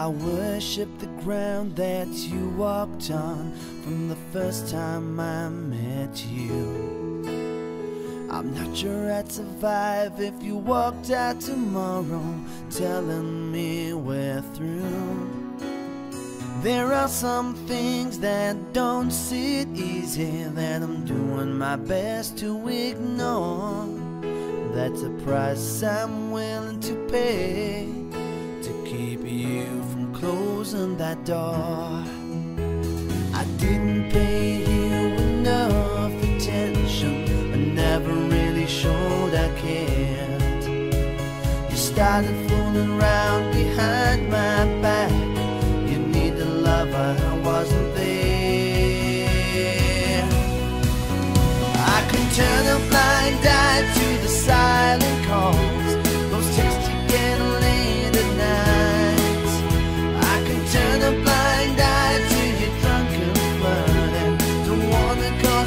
I worship the ground that you walked on from the first time I met you. I'm not sure I'd survive if you walked out tomorrow telling me we're through. There are some things that don't sit easy that I'm doing my best to ignore. That's a price I'm willing to pay that door. I didn't pay you enough attention, I never really showed I cared. You started fooling around behind my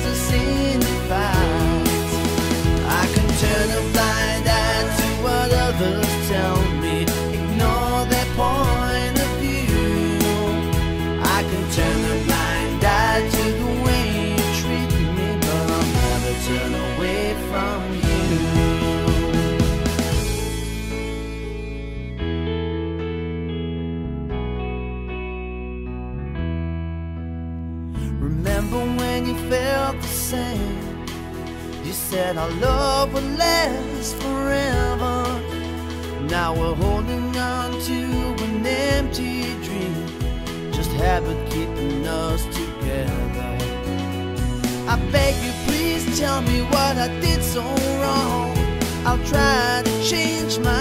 that causes Remember when you felt the same? You said our love would last forever. Now we're holding on to an empty dream, just habit keeping us together. I beg you, please tell me what I did so wrong. I'll try to change my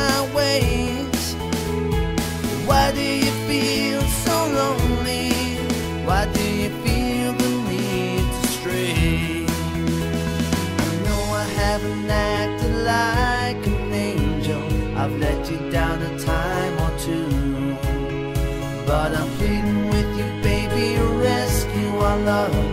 I love.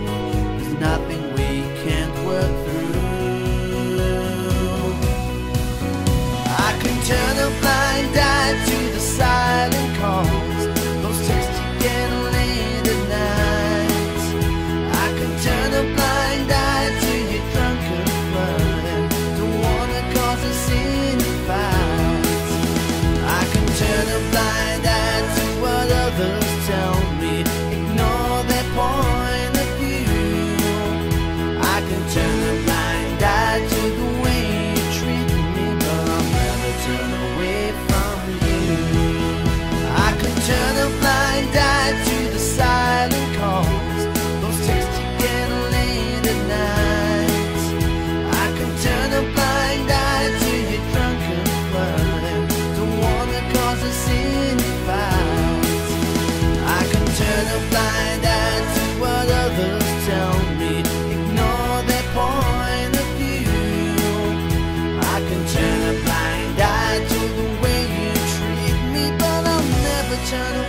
attention